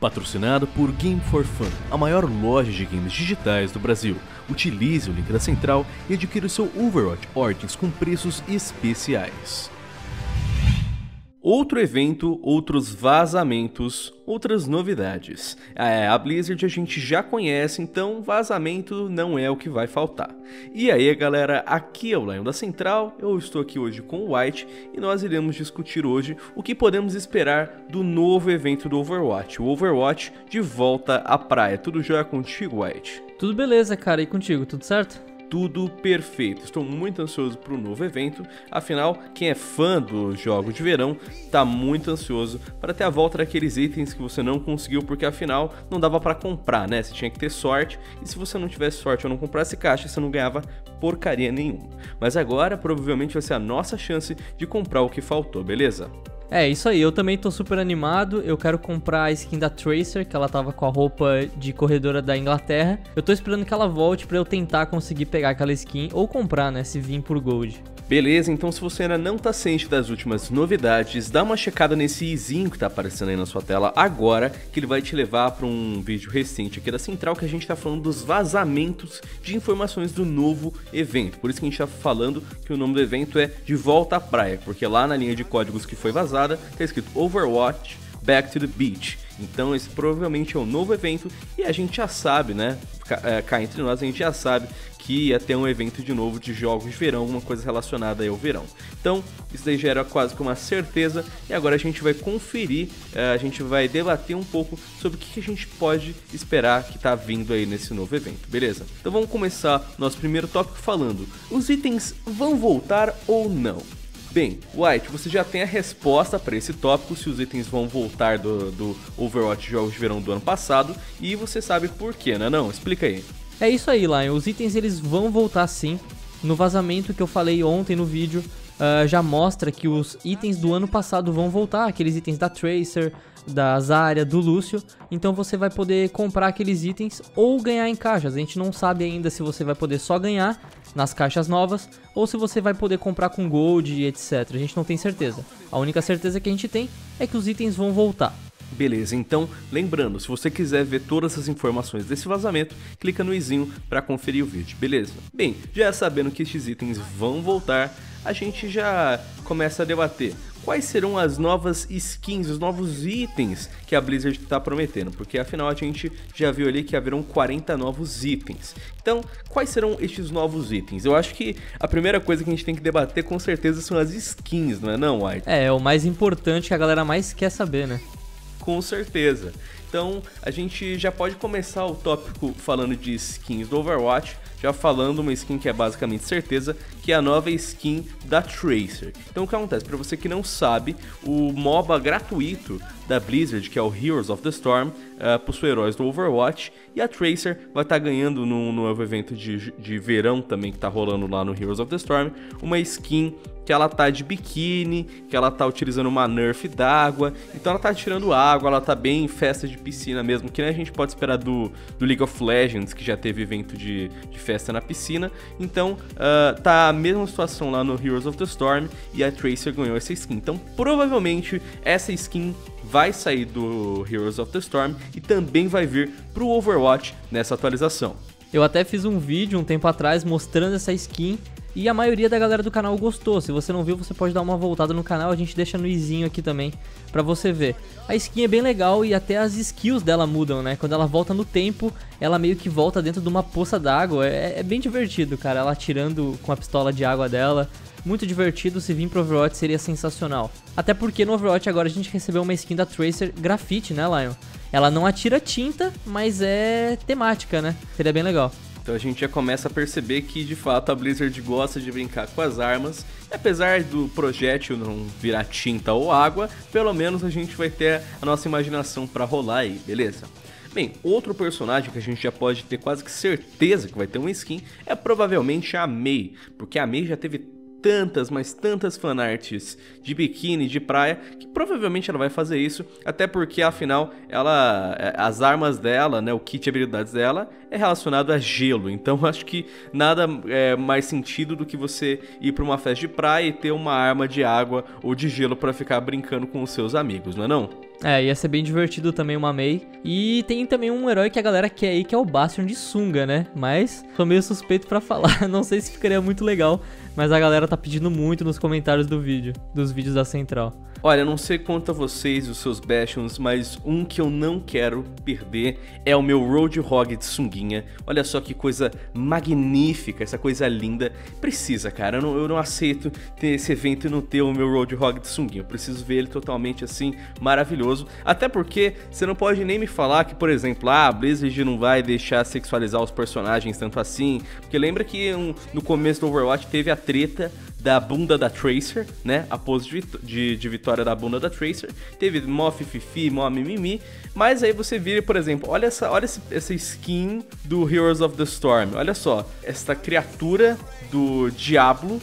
Patrocinado por Game for Fun, a maior loja de games digitais do Brasil. Utilize o link da central e adquira o seu Overwatch Origins com preços especiais. Outro evento, outros vazamentos, outras novidades. É, a Blizzard a gente já conhece, então vazamento não é o que vai faltar. E aí galera, aqui é o Lion da Central, eu estou aqui hoje com o White e nós iremos discutir hoje o que podemos esperar do novo evento do Overwatch, o Overwatch de volta à praia. Tudo já contigo, White? Tudo beleza, cara, e contigo, tudo certo? Tudo perfeito. Estou muito ansioso para o novo evento, afinal, quem é fã do jogo de verão está muito ansioso para ter a volta daqueles itens que você não conseguiu, porque afinal não dava para comprar, né? Você tinha que ter sorte, e se você não tivesse sorte ou não comprasse caixa, você não ganhava porcaria nenhuma. Mas agora provavelmente vai ser a nossa chance de comprar o que faltou, beleza? É, isso aí, eu também tô super animado. Eu quero comprar a skin da Tracer, que ela tava com a roupa de corredora da Inglaterra. Eu tô esperando que ela volte para eu tentar conseguir pegar aquela skin ou comprar, né, se vir por Gold. Beleza, então se você ainda não está ciente das últimas novidades, dá uma checada nesse izinho que está aparecendo aí na sua tela agora, que ele vai te levar para um vídeo recente aqui da Central que a gente está falando dos vazamentos de informações do novo evento. Por isso que a gente está falando que o nome do evento é De Volta à Praia, porque lá na linha de códigos que foi vazada está escrito Overwatch Back to the Beach. Então esse provavelmente é um novo evento e a gente já sabe, né? É, cá entre nós a gente já sabe que ia ter um evento de novo de jogos de verão, alguma coisa relacionada ao verão. Então, isso daí já era quase que uma certeza e agora a gente vai conferir, eh, a gente vai debater um pouco sobre o que a gente pode esperar que está vindo aí nesse novo evento, beleza? Então vamos começar nosso primeiro tópico falando: os itens vão voltar ou não? Bem, White, você já tem a resposta para esse tópico, se os itens vão voltar do, do Overwatch Jogos de Verão do ano passado, e você sabe por quê, né não? Explica aí. É isso aí, Lion. Os itens eles vão voltar sim. No vazamento que eu falei ontem no vídeo, uh, já mostra que os itens do ano passado vão voltar, aqueles itens da Tracer, da Zarya, do Lúcio. Então você vai poder comprar aqueles itens ou ganhar em caixas. A gente não sabe ainda se você vai poder só ganhar nas caixas novas ou se você vai poder comprar com gold e etc. A gente não tem certeza. A única certeza que a gente tem é que os itens vão voltar. Beleza, então lembrando, se você quiser ver todas as informações desse vazamento, clica no izinho para conferir o vídeo, beleza? Bem, já sabendo que estes itens vão voltar, a gente já começa a debater quais serão as novas skins, os novos itens que a Blizzard está prometendo, porque afinal a gente já viu ali que haverão 40 novos itens. Então, quais serão estes novos itens? Eu acho que a primeira coisa que a gente tem que debater com certeza são as skins, não é não, White? É, é o mais importante que a galera mais quer saber, né? Com certeza. Então a gente já pode começar o tópico falando de skins do Overwatch, já falando uma skin que é basicamente certeza, que é a nova skin da Tracer. Então o que acontece? Para você que não sabe, o MOBA gratuito da Blizzard, que é o Heroes of the Storm, uh, possui heróis do Overwatch, e a Tracer vai estar tá ganhando no novo evento de, de verão também que está rolando lá no Heroes of the Storm, uma skin que ela tá de biquíni, que ela tá utilizando uma nerf d'água, então ela tá tirando água, ela tá bem em festa de piscina mesmo, que nem a gente pode esperar do, do League of Legends, que já teve evento de, de festa na piscina. Então uh, tá a mesma situação lá no Heroes of the Storm e a Tracer ganhou essa skin. Então provavelmente essa skin vai sair do Heroes of the Storm e também vai vir pro Overwatch nessa atualização. Eu até fiz um vídeo um tempo atrás mostrando essa skin e a maioria da galera do canal gostou. Se você não viu, você pode dar uma voltada no canal, a gente deixa no izinho aqui também para você ver. A skin é bem legal e até as skills dela mudam, né? Quando ela volta no tempo, ela meio que volta dentro de uma poça d'água. É, é, bem divertido, cara. Ela atirando com a pistola de água dela. Muito divertido, se vir pro Overwatch seria sensacional. Até porque no Overwatch agora a gente recebeu uma skin da Tracer Graffiti, né, Lion? Ela não atira tinta, mas é temática, né? Seria bem legal. Então a gente já começa a perceber que de fato a Blizzard gosta de brincar com as armas. E apesar do projétil não virar tinta ou água, pelo menos a gente vai ter a nossa imaginação para rolar aí, beleza? Bem, outro personagem que a gente já pode ter quase que certeza que vai ter uma skin é provavelmente a Mei, porque a Mei já teve tantas, mas tantas fanarts de biquíni, de praia, que provavelmente ela vai fazer isso, até porque afinal ela é, as armas dela, né, o kit de habilidades dela é relacionado a gelo. Então acho que nada é mais sentido do que você ir para uma festa de praia e ter uma arma de água ou de gelo para ficar brincando com os seus amigos, não é não? É, ia ser bem divertido também uma Mei. E tem também um herói que a galera quer aí, que é o Bastion de sunga, né? Mas tô meio suspeito para falar, não sei se ficaria muito legal, mas a galera tá pedindo muito nos comentários do vídeo, dos vídeos da Central. Olha, não sei quanto a vocês e os seus Bastions, mas um que eu não quero perder é o meu Roadhog de sunguinha. Olha só que coisa magnífica, essa coisa linda. Precisa, cara, eu não, eu não aceito ter esse evento e não ter o meu Roadhog de sunguinha. Eu preciso ver ele totalmente assim, maravilhoso. Até porque você não pode nem me falar que, por exemplo, ah, a Blizzard não vai deixar sexualizar os personagens tanto assim. Porque lembra que um, no começo do Overwatch teve a treta da bunda da Tracer, né? A pose de, de, de, vitória da bunda da Tracer. Teve mó fififi, mó mimimi. Mas aí você vira, por exemplo, olha essa, olha esse, essa skin do Heroes of the Storm. Olha só, esta criatura do Diablo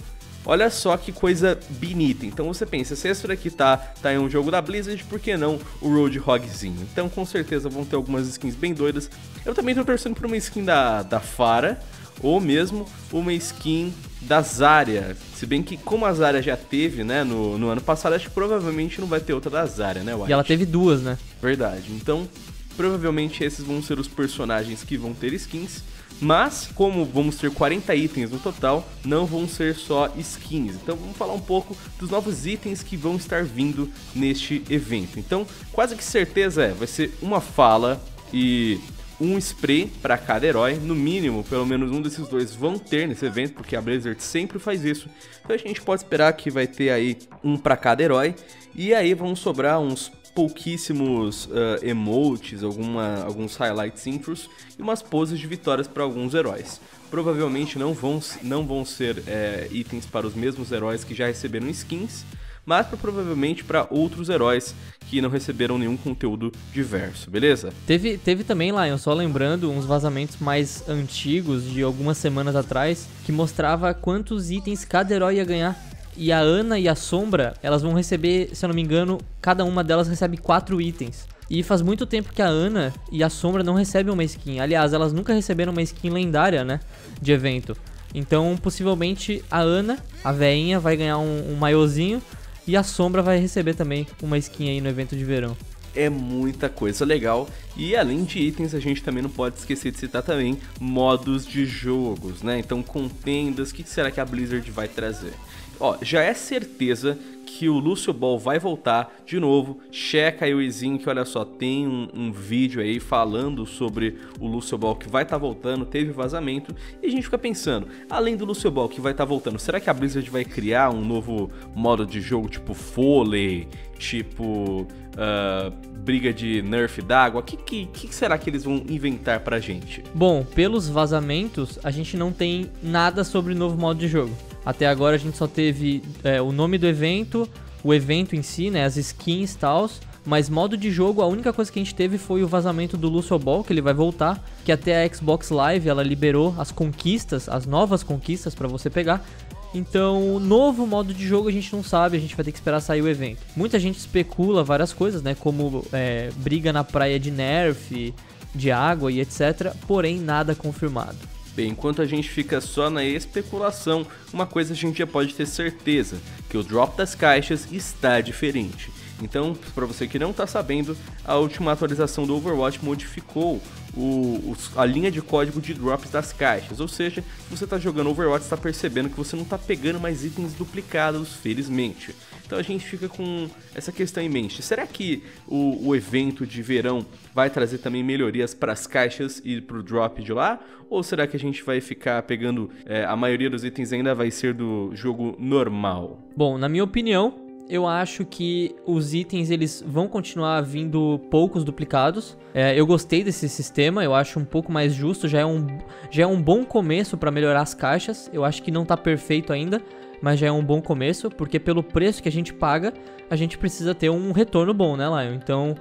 Olha só que coisa bonita. Então você pensa, se esse daqui tá, tá em um jogo da Blizzard, por que não o Roadhogzinho? Então com certeza vão ter algumas skins bem doidas. Eu também tô torcendo por uma skin da, da Fara, ou mesmo uma skin da Zarya. Se bem que como a Zarya já teve, né, no, no ano passado, acho que provavelmente não vai ter outra da Zarya, né, White? E ela teve duas, né? Verdade. Então, provavelmente esses vão ser os personagens que vão ter skins. Mas, como vamos ter 40 itens no total, não vão ser só skins. Então vamos falar um pouco dos novos itens que vão estar vindo neste evento. Então, quase que certeza é, vai ser uma fala e um spray para cada herói. No mínimo, pelo menos um desses dois vão ter nesse evento, porque a Blizzard sempre faz isso. Então a gente pode esperar que vai ter aí um para cada herói. E aí vão sobrar uns pouquíssimos uh, emotes, alguma, alguns highlights intros e umas poses de vitórias para alguns heróis. Provavelmente não vão, não vão ser é, itens para os mesmos heróis que já receberam skins, mas pra, provavelmente para outros heróis que não receberam nenhum conteúdo diverso, beleza? Teve, teve também, Lion, só lembrando, uns vazamentos mais antigos de algumas semanas atrás que mostrava quantos itens cada herói ia ganhar. E a Ana e a Sombra, elas vão receber, se eu não me engano, cada uma delas recebe quatro itens. E faz muito tempo que a Ana e a Sombra não recebem uma skin. Aliás, elas nunca receberam uma skin lendária, né? De evento. Então, possivelmente, a Ana, a veinha, vai ganhar um, um maiozinho e a Sombra vai receber também uma skin aí no evento de verão. É muita coisa legal. E além de itens, a gente também não pode esquecer de citar também modos de jogos, né? Então, contendas, o que será que a Blizzard vai trazer? Ó, já é certeza que o Lúcio Ball vai voltar de novo. Checa aí o Izinho que olha só, tem um, um, vídeo aí falando sobre o Lúcio Ball que vai estar tá voltando, teve vazamento. E a gente fica pensando, além do Lúcio Ball que vai estar tá voltando, será que a Blizzard vai criar um novo modo de jogo tipo Foley, tipo uh, briga de nerf d'água? O que, que, que, será que eles vão inventar pra gente? Bom, pelos vazamentos, a gente não tem nada sobre o novo modo de jogo. Até agora a gente só teve é, o nome do evento, o evento em si, né, as skins e tal. Mas modo de jogo, a única coisa que a gente teve foi o vazamento do Lucio Ball, que ele vai voltar, que até a Xbox Live ela liberou as conquistas, as novas conquistas para você pegar. Então, o novo modo de jogo a gente não sabe, a gente vai ter que esperar sair o evento. Muita gente especula várias coisas, né? Como é, briga na praia de Nerf, de água e etc. Porém, nada confirmado. Bem, enquanto a gente fica só na especulação, uma coisa a gente já pode ter certeza, que o drop das caixas está diferente. Então, para você que não está sabendo, a última atualização do Overwatch modificou o, o, a linha de código de drops das caixas. Ou seja, se você está jogando Overwatch, está percebendo que você não está pegando mais itens duplicados, felizmente. Então a gente fica com essa questão em mente. Será que o, o evento de verão vai trazer também melhorias para as caixas e para o drop de lá? Ou será que a gente vai ficar pegando é, a maioria dos itens ainda vai ser do jogo normal? Bom, na minha opinião, eu acho que os itens eles vão continuar vindo poucos duplicados. É, eu gostei desse sistema, eu acho um pouco mais justo, já é um, já é um bom começo para melhorar as caixas. Eu acho que não está perfeito ainda, mas já é um bom começo, porque pelo preço que a gente paga, a gente precisa ter um retorno bom, né, Lion? Então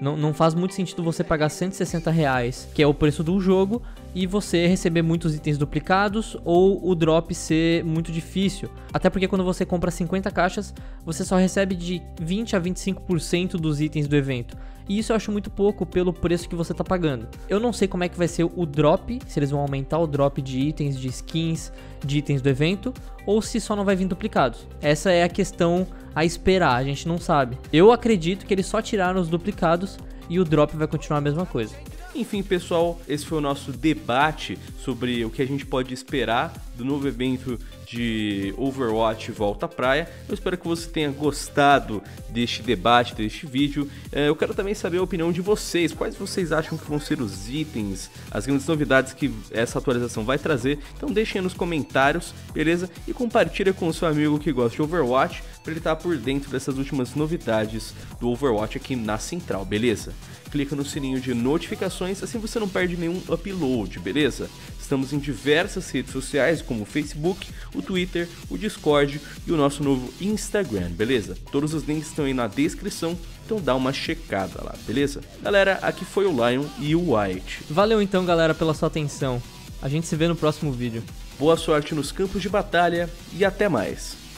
não, não faz muito sentido você pagar 160 reais, que é o preço do jogo, e você receber muitos itens duplicados ou o drop ser muito difícil. Até porque quando você compra 50 caixas, você só recebe de 20 a 25% dos itens do evento. E isso eu acho muito pouco pelo preço que você está pagando. Eu não sei como é que vai ser o drop, se eles vão aumentar o drop de itens, de skins, de itens do evento, ou se só não vai vir duplicados. Essa é a questão a esperar, a gente não sabe. Eu acredito que eles só tiraram os duplicados e o drop vai continuar a mesma coisa. Enfim, pessoal, esse foi o nosso debate sobre o que a gente pode esperar do novo evento de Overwatch Volta à Praia. Eu espero que você tenha gostado deste debate, deste vídeo. É, eu quero também saber a opinião de vocês. Quais vocês acham que vão ser os itens, as grandes novidades que essa atualização vai trazer? Então deixem nos comentários, beleza? E compartilha com o seu amigo que gosta de Overwatch para ele estar tá por dentro dessas últimas novidades do Overwatch aqui na Central, beleza? Clica no sininho de notificações, assim você não perde nenhum upload, beleza? Estamos em diversas redes sociais, como o Facebook, o Twitter, o Discord e o nosso novo Instagram, beleza? Todos os links estão aí na descrição, então dá uma checada lá, beleza? Galera, aqui foi o Lion e o White. Valeu então, galera, pela sua atenção. A gente se vê no próximo vídeo. Boa sorte nos campos de batalha e até mais.